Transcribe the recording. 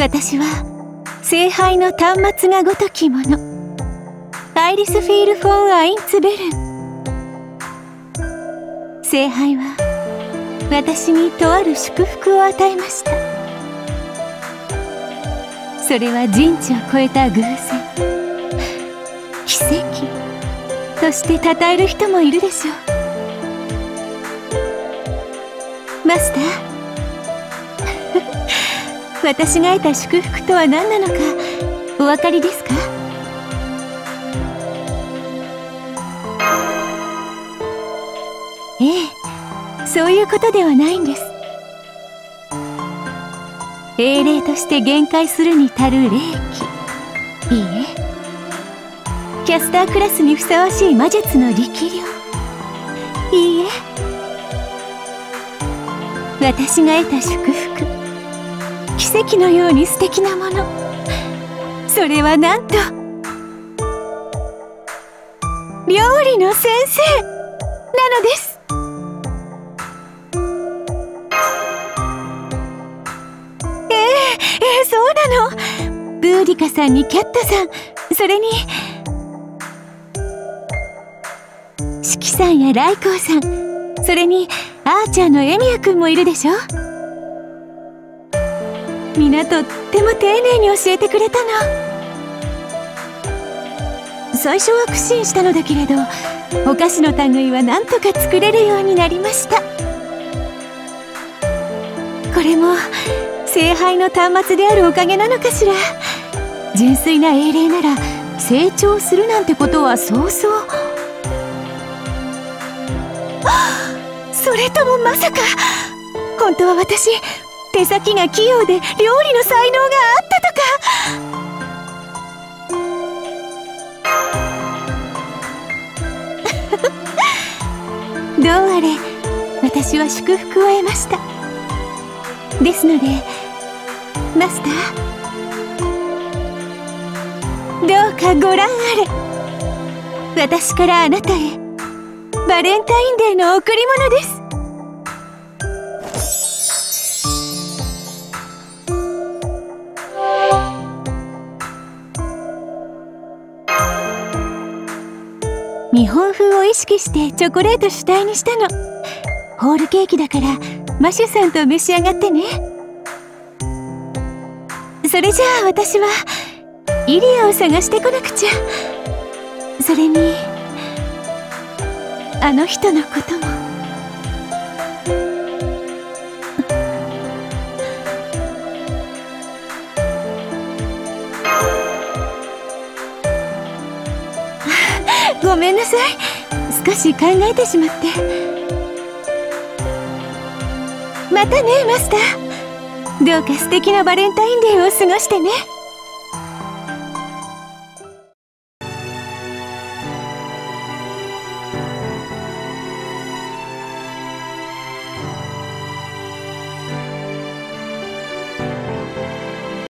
私は聖杯の端末がごときもの。アイリスフィール・フォン・アインツベル。ン聖杯は私にとある祝福を与えました。それは人知を超えた偶然。奇跡。として称える人もいるでしょう。マスター。私が得た祝福とは何なのかお分かりですか？ええそういうことではないんです。英霊として限界するに足る霊気。いいえ。キャスタークラスにふさわしい魔術の力量。いいえ。私が得た祝福。奇跡のように素敵なもの。それはなんと料理の先生。なのです。ええええそうなの。ブーリカさんにキャットさん。それにシキさんやライコーさん。それにあーちゃんのエミヤくんもいるでしょ。皆とっても丁寧に教えてくれたの。最初は苦心したのだけれどお菓子の類は何とか作れるようになりました。これも聖杯の端末であるおかげなのかしら。純粋な英霊なら成長するなんてことはそうそう。それともまさか。本当は私手先が器用で料理の才能があったとか。どうあれ私は祝福を得ました。ですのでマスター。どうかご覧あれ。私からあなたへバレンタインデーの贈り物です。日本風を意識してチョコレート主体にしたの。ホールケーキだからマシュさんと召し上がってね。それじゃあ私はイリアを探してこなくちゃ。それにあの人のことも。ごめんなさい。少し考えてしまって。またねマスター。どうか素敵なバレンタインデーを過ごしてね。